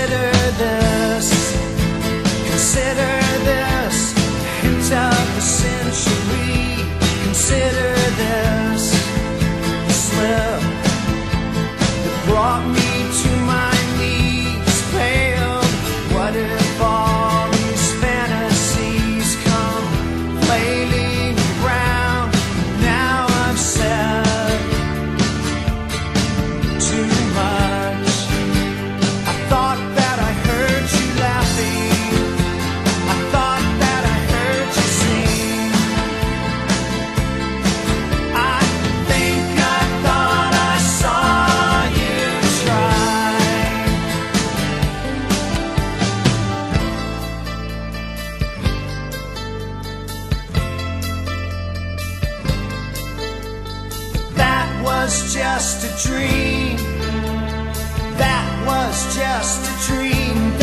consider this. Consider was just a dream. That was just a dream.